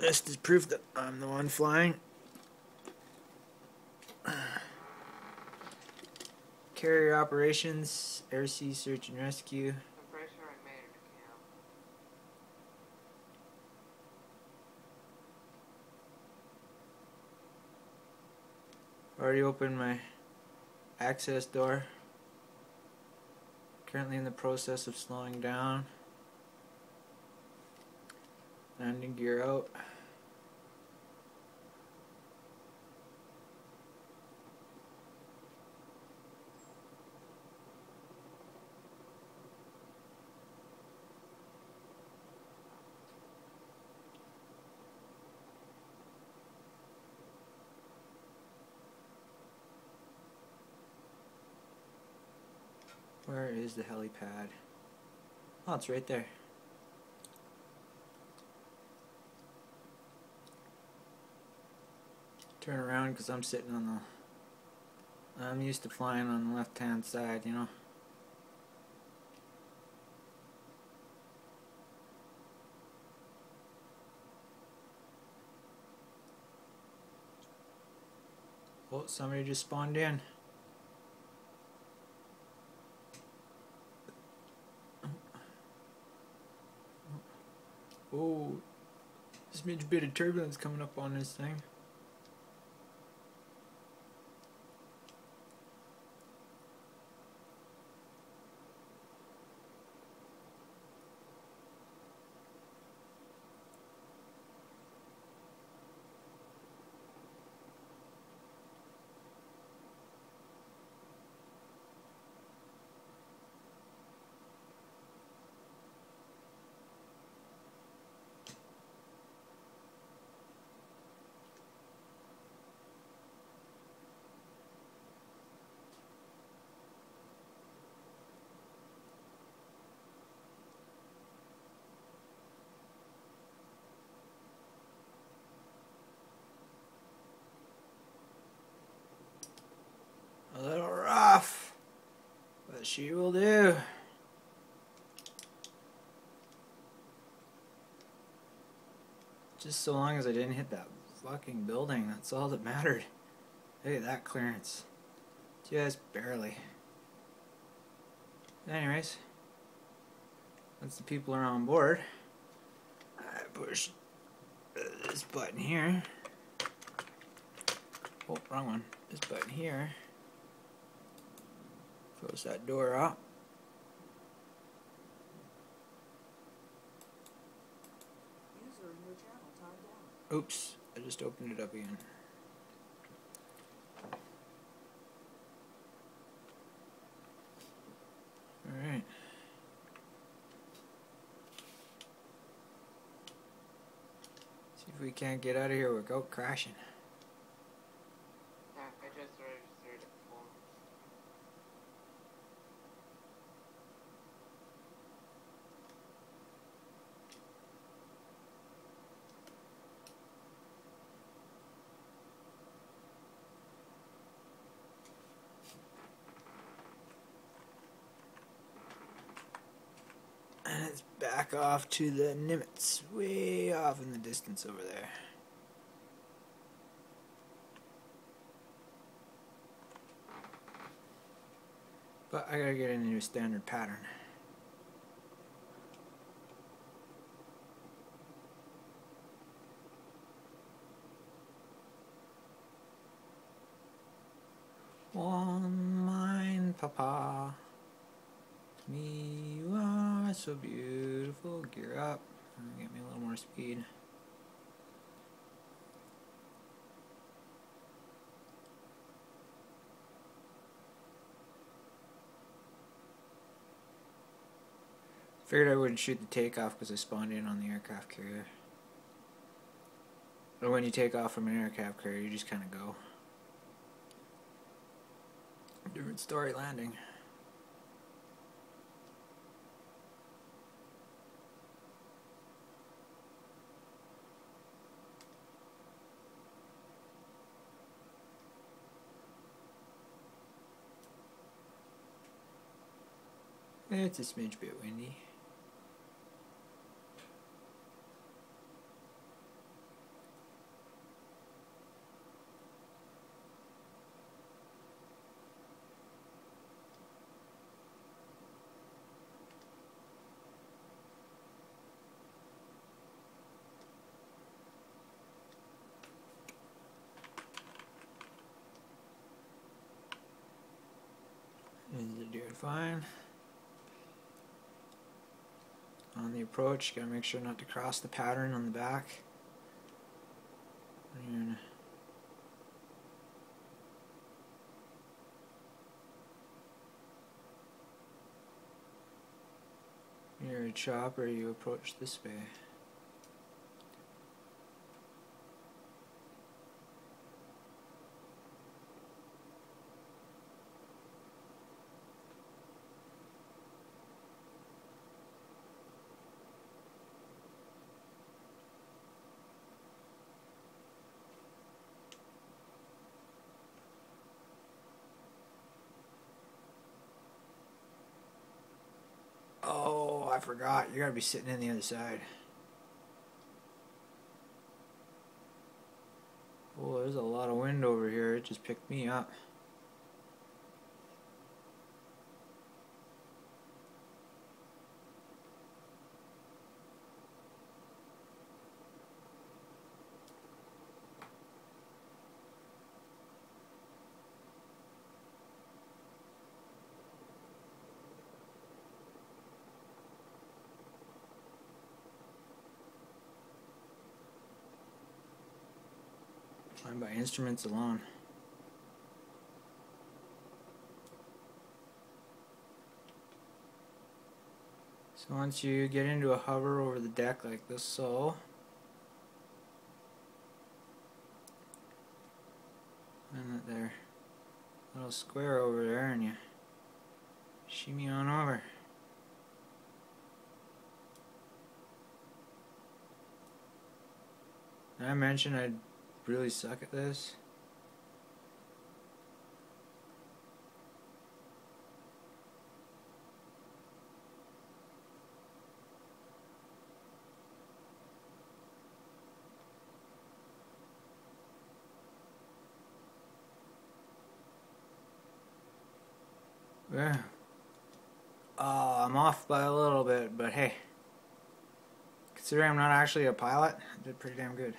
This is proof that I'm the one flying. Carrier operations, air sea search and rescue. I'm pretty sure I made it to camp. Already opened my access door. Currently in the process of slowing down. Landing gear out. Where is the helipad? Oh, it's right there. Turn around because I'm sitting on the. I'm used to flying on the left hand side, you know. Oh, somebody just spawned in. Oh, this much bit of turbulence coming up on this thing. A little rough, but she will do. Just so long as I didn't hit that fucking building, that's all that mattered. Look at that clearance. Just barely. Anyways, once the people are on board, I push this button here. Oh, wrong one. This button here. Close that door up. Oops, I just opened it up again. Alright. See if we can't get out of here without crashing. And it's back off to the Nimitz, way off in the distance over there. But I gotta get into a standard pattern. One mine, Papa. Me, you so beautiful. Gear up. Get me a little more speed. Figured I wouldn't shoot the takeoff because I spawned in on the aircraft carrier. But when you take off from an aircraft carrier, you just kind of go. Different story landing. It's a smidge bit windy. Is it doing fine? On the approach, you gotta make sure not to cross the pattern on the back. And you're a chopper, you approach this way. Oh, I forgot. You gotta be sitting in the other side. Oh, there's a lot of wind over here. It just picked me up. By instruments alone. So once you get into a hover over the deck like this so, and that there little square over there and you shimmy on over. I mentioned I'd really suck at this? Yeah. Oh, I'm off by a little bit, but hey. Considering I'm not actually a pilot, I did pretty damn good.